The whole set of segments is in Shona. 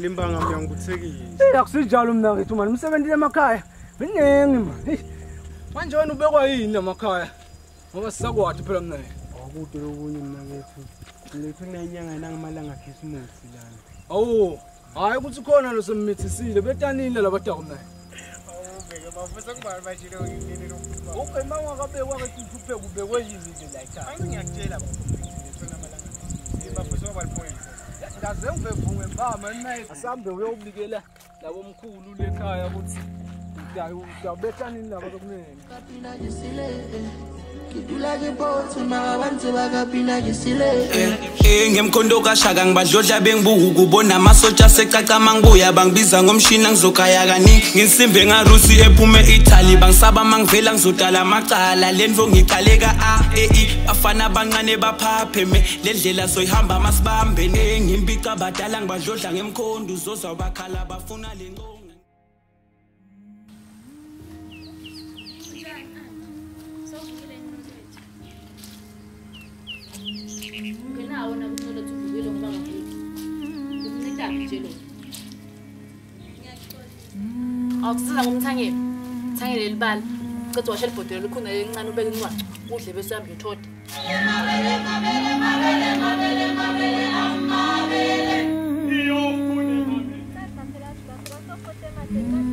ngidlala imbanga mina ngikuthekile eyi akusinjalo mna kethu mani umsebenzile emakhaya miningi mani manje wena ubekwa yini namakhaya ngoba sisakwathi phela mna akude lokunye mna kethu lethu nenyanga nangimalanga khisimusi lana awu hhayi ukuthi khona lo semmithisile betanile la badako mna Okay, mama, I'm going to go to the house. I'm going to go to the house. I'm ngihamba asihambe uyobikela labomkhulu lekhaya ukuthi ndiyabethanini ngemkhondo kashaka ngibadlodla bengibuhuku bona amasotsha secacama ngibuya bangibiza ngomshini angizokhaya kaningi nginsimbe ngarusi ephume ithali bangisaba ma ngivela ngizodala amacala lenvo ngicaleka a ei e, bafana abancane baphapheme le ndlela soyihamba masibambene ngimbica badala ngibadlodla ngemkhondo uzozwa bakhala bafuna le kena aona kutoda tikuvilo kubamaku kunita njelo awusiza ngomthangeni thangeni leli bala cethi washa libhodela likhuna lelincane ubeke incwaco kudle besihambe uthode Mm-hmm.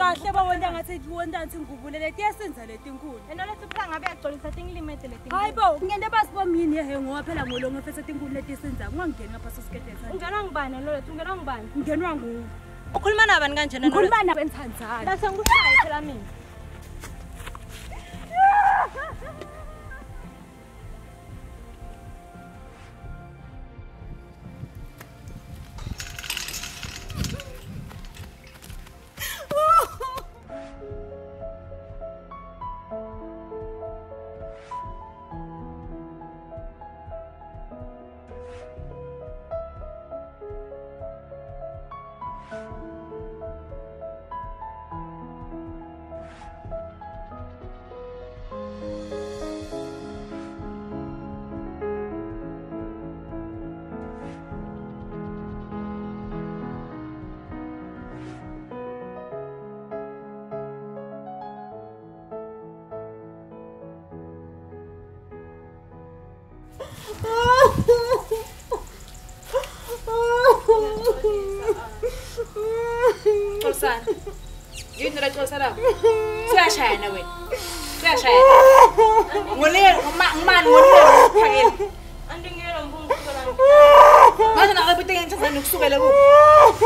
kahle bawonta ngathi wonta nthi ngubulele tiyasenza letinkulu enolesiphila ngabe yagcolisa tingilimete lehayi bo ngende basibom yini yehe ngoba phela ngolongo fese tinkulu letisenza ungangeni ngapha sosiketesa ungenwa ngubani lolethu ungenwa ngubani ungenwa nguwe ukhuluma nabani kanjena ukhuluma nabenithanzana lasengushaya phela mina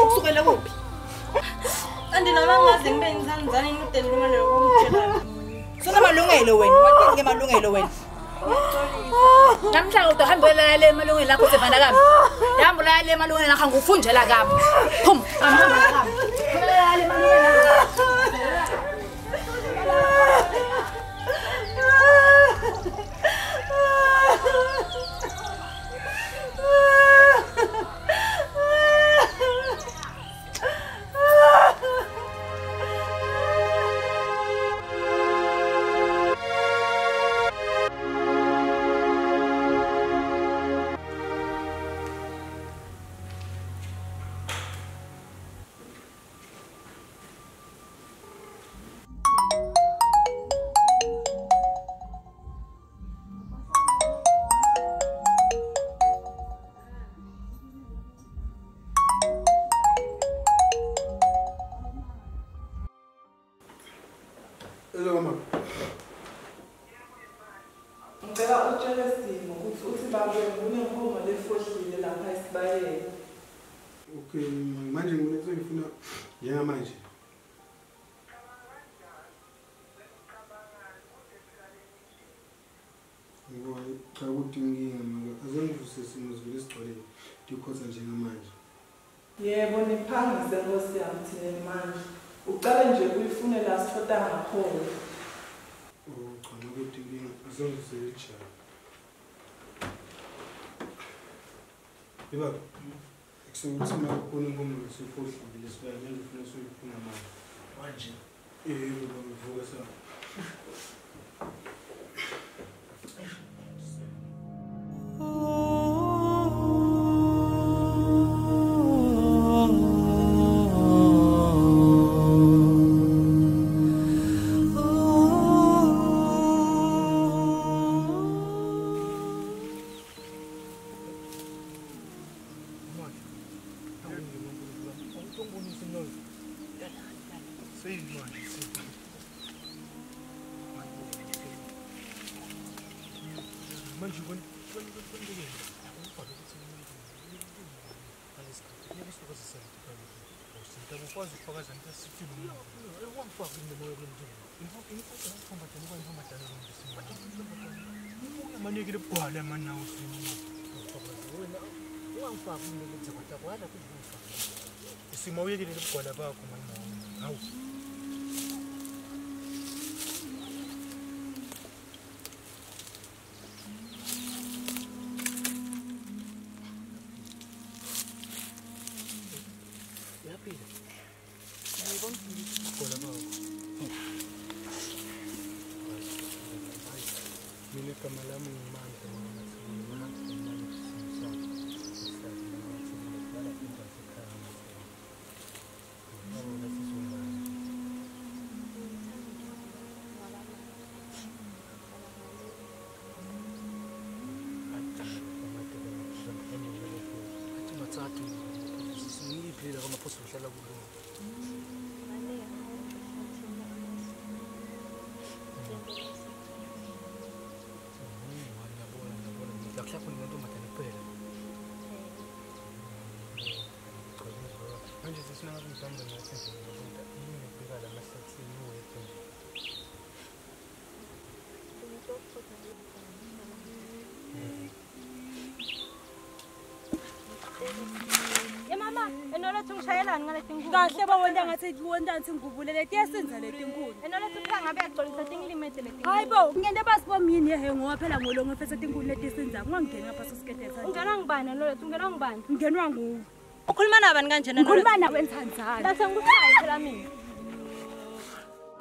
usukele kuphi kanti noma ngaze ngibe ngithandizane ini udeni lumane lokumtshela sona malungelo wena wathi malungelo wena namhlanje kodwa hambe lalale malungelo lakho sevana kabi hambe lalale malungelo lakho ngufunjela kabi phum hambe lalale malungelo lakho njengamanje xa kuthi inkinga mke azengivuse simo zivele esigcwaleni ndikhoza njengamanje yebo niphangise nkosi yam thina manje ucale nje kuyifunela sithota ngakhona ugcona oh, kuthi inkinga azengivuseli jani iba sokuthina kukhona inkomulo siyifohlile sibaya nje ufuna soyifuna manje yebo bavuka sa quase, quase, não está a Não, não, eu vou falar ainda, não é grande é é é dinheiro. Eu não vou matar, não vou matar, não vou matar, não vou matar. Não vou matar, não vou matar. Não vou matar, não vou matar. Não vou matar, não vou matar. Não vou matar, não vou matar. Não vou matar, não vou matar. Não vou matar, não vou matar. la Jaksa kuning itu macam apa ya? Kalau jadi senang aku macam dengan macam tu, macam tak ini ni pula ada masa sini itu. Thank you. enola tungishayelani ngale tinkhulu kahle bawenta ngathi wentani singubule letiyesinza letinkhulu enola sifika ngabe yagcolisa tingilimete letinkhulu hayi bo ngene basibom yini yehe ngoba phela ngolo ngefese tinkhulu letisinza ngwangena ngapha sosiketesa ungena ngibani lolo ungena ngibani ngenwa nguwe ukhuluma nabani kanjena ukhuluma nawe ntsanzana lase ngikuhlaya phela mina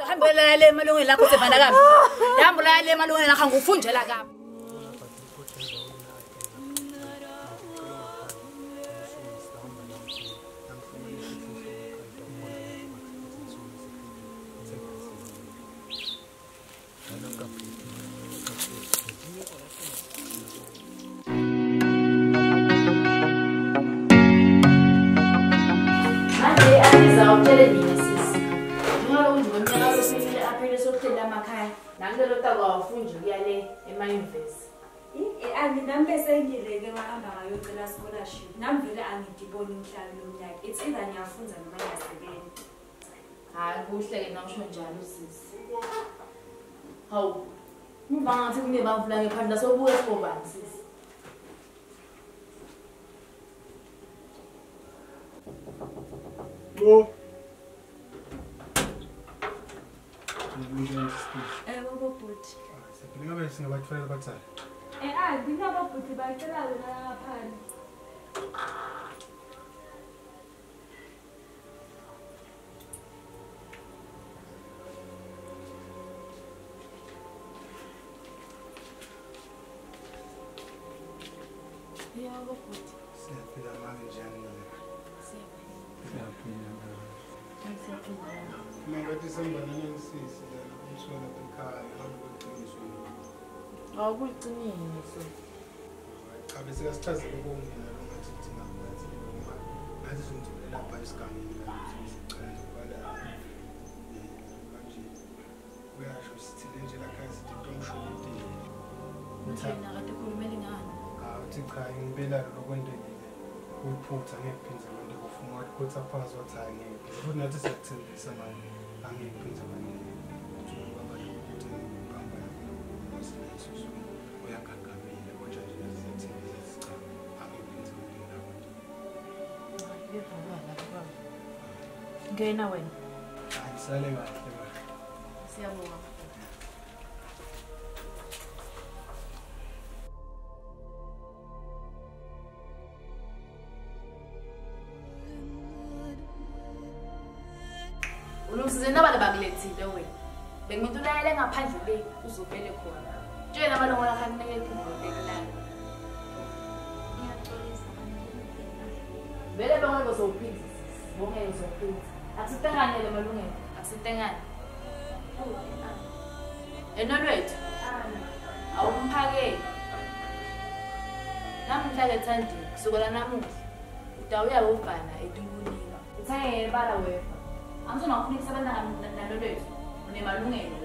hambulala le malungelo lakho sebandakami hambulala le malungelo lakho ngufunjela kabi vele sengileke abahamba ngayocela scholarship nami vele angidiboni inhlalo lomnyaka it's either ngiyafunza noma ngiyasebenza hhayi kuhle-ke nakusho njalo usisi hawu bangathi kunebamvula ngephandla sobuke sobani sisi Bo. Yebo, bobhuti. Siphile ngabe singabathwala abatsala. E anzi, eh, andiamo a tutti perché là della pari. Andiamo a tutti. Sempre da male genere. Sempre. Sempre. Ma perché sembra non si sia, non sono applicare, non akuyiciniso cha bese kasichazele kungena lo ngathi thina ngathi noma ngathi sizongena lapha esigangeni la sizocela ukubala eh, manje uyasho sithile nje la khaya sithi into ngisho ukuthi mthana akade kumele ngani ha ah, uthi cha ngibela lo kwento yini uyiphutha ngephindza lo ndikufuna ukuthi kuthi aphazwa thanye futhi nathi siyakuthembisa manje angephindza manje ngizosuka ngoyakagagile ubonjani lazithethe yasichane abekwintsoni la kondo ngiyathanda wena ngiyena wena ngiyena wena ngiyena wena ulungisizena bani bagilethile wena bekumthe ulayele ngaphandle bey uzovele khona tjena ba lengwa ga nne ke Bele bangwe ba so pins. Bongwe ba so pins. A tsitenga ne le malunge. A tsitenga. Eno lwet. A o mphake. Namhla ke thandi kusukela namuhla. Utawuya ubhana etubulika. Uthaye bala wefa. Anzona ufuna ukusebenza ngalo lwet. Une malungelo.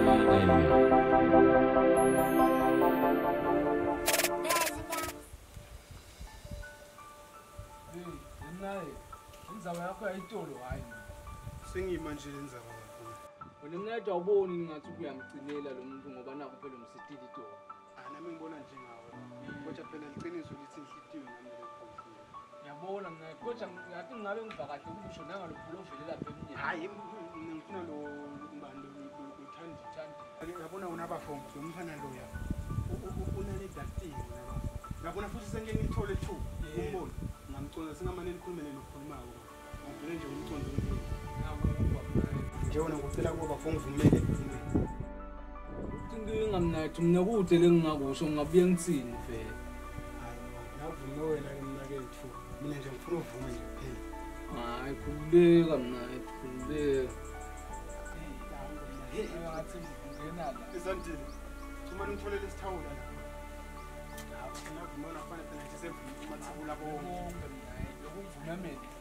indzawo yakho yayitolo hhayi sengiyimanje lenzawo wena mnedwa uboni ningathi kuyamcinela lo muntu ngoba nakho phela umsitile itolo anami ah, ngibona njengawe kodwa phela liqiniso lithi inhlitiwe ngiyabona mna kodwa ngathi ngabe ngiva kahle kusho nangalovele lapha emnye hayi mina ngifuna lo mbani uthandi uthandi ngiyabona wona abafomu zomfana loya unanedaktini ngiyabona futhi sengeni ithole two umbono ngamcona singamane nikhulumele nokukhulumayo ngamnathi mna kude le ngingakusho ngingabuye ngithini velehayi khululeka mnathi khululeka Hey, I'm not going to be able to do this. I'm not going to be able to do this. I'm not going to be able to do this.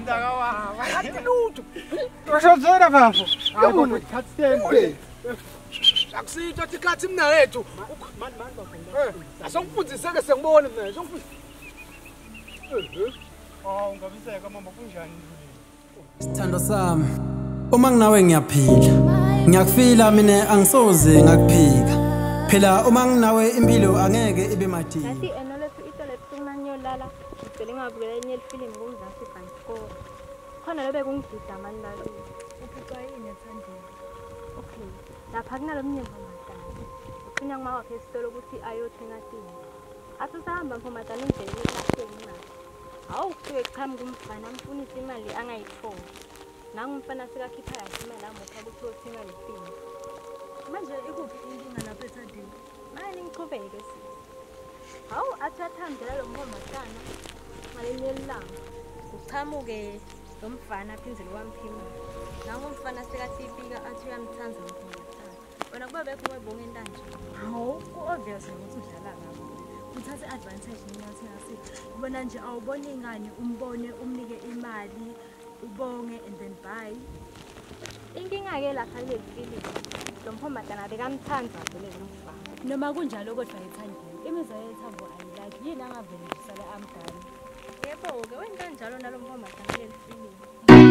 Ndakawa, vakati lutu. Toshodzera pafo. Ndakawa, vakati lutu. Toshodzera pafo. akusitho tikhathi mina yethu mani mani bakhona asongifundiseke sengibone mina songifundise awu ngabiseka mama kunjani sithando sami uma nginawe ngiyaphila ngiyakufila mina angisoze ngakuphika phela uma nginawe impilo angeke ibe madini ngathi enolethu itole ebusuku niyolala ngicela ngingabukela enye elifilimu kumzansi bhankikoro khona lobe kungidida mani lalile uphixwa yini lapha kunalo mnyembo madala ukhinyanga uma wakhe esitole ukuthi ayothenga tini asesahamba mfomadala indlela yelahleni imali awukufike kuqhambi kumfana amfunise imali angayitholi nangumfana sekakhipha yakhe imali amukha ukuthi yothenga letini manje ikuphi into ngalapho esadini mani ngichubeke si hawu athi athambela lo mfomadala ngaleni yelilanga kuqhamuke lo mfana aphinzele wamphimali nangumfana sekathi ibika athi uyamthanza mfuna wena kuba bekho wayibonge ntanje awukho obviously ukuthi udlala ngabo uthathe i-advantage nyathingasi ubona nje awubone ingane umbone umnike imali ubonge and then buy inkinga-ke lakhale filimu lo mphombadana bekamthanza velelo noma kunjalo kodwa ethandile imizwa yethambo ayilakhe yini angavelekisale amdala yebo-ke wenkanjalo nalo mphombadana leli filimu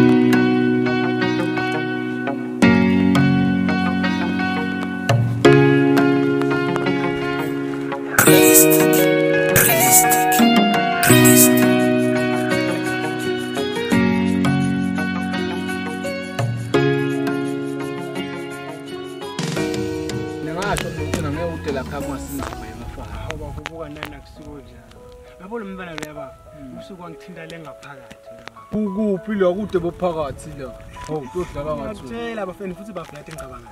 ubude bophakathi la hawu todlala ngathiela bafeni futhi bavulade ngicabanga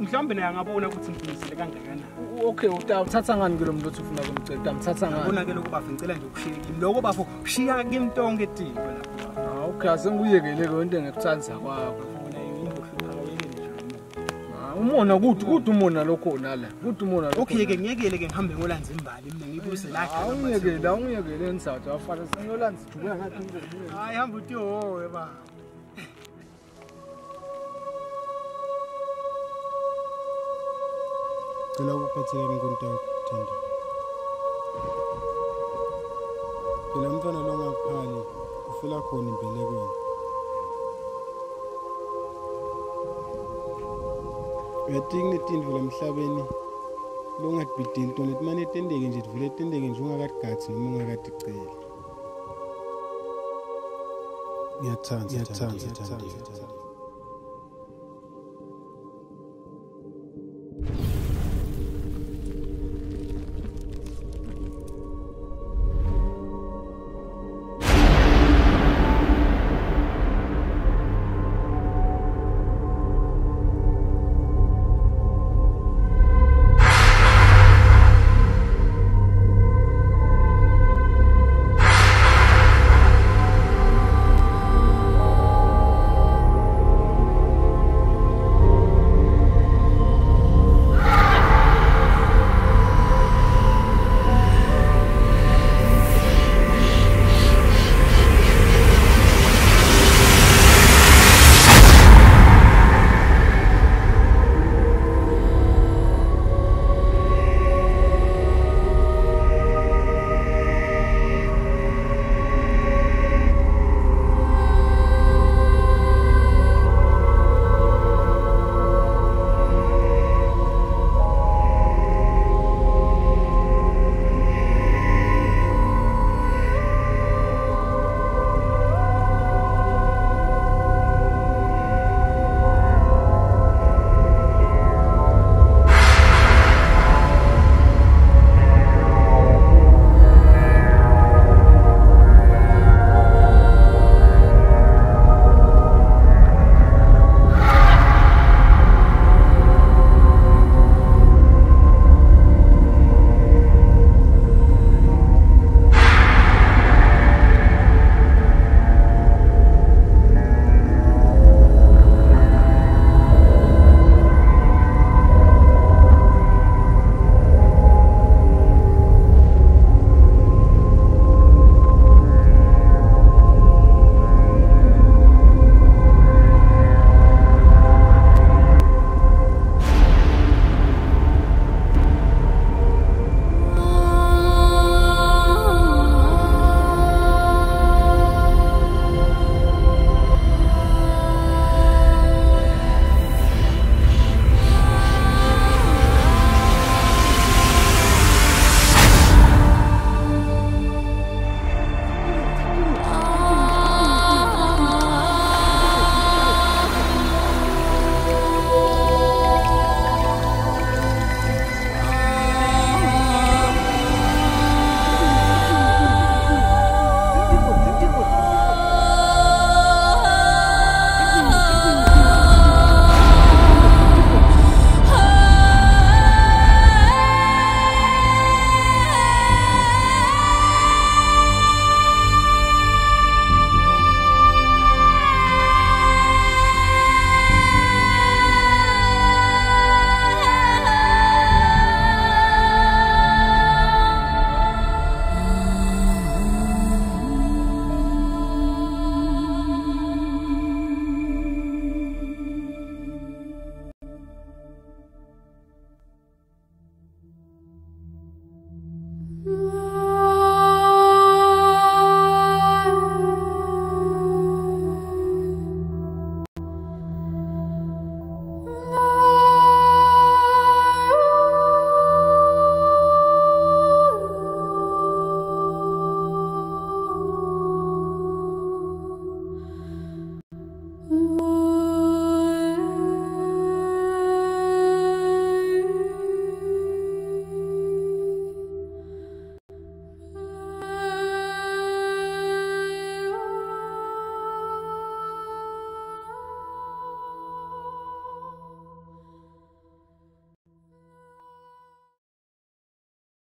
mhlawumbe naye angabona ukuthi ngifinisele kangakanani okay uthatha ngani kelo muntu othi ufuna kumcela utamthatha nganinakele ukuba vincela nje ukushiyeki loko bafo shiya kimtonke edibe lapho okay asengikuyekele-ke into engekuthanza kwakho umona kude kude umona lokho nala kude umona lokho okay ke ngiyekele ke ngihambe ngolanza imbali mina ngikuse la awungiyekele awungiyekele enisathu afana sinolanza jubula ngathi hayi hamba uthi howe baba cela ukuphatheke nkontakho thanda phela umfana lo ngakuphani ufela khona imbelekweni uyadinga netindlu la mhlabeni longatibhideli tona timane tendeke nje tivule tendeke nje ungakatigatsi noma ungakaticeli ngiyathanda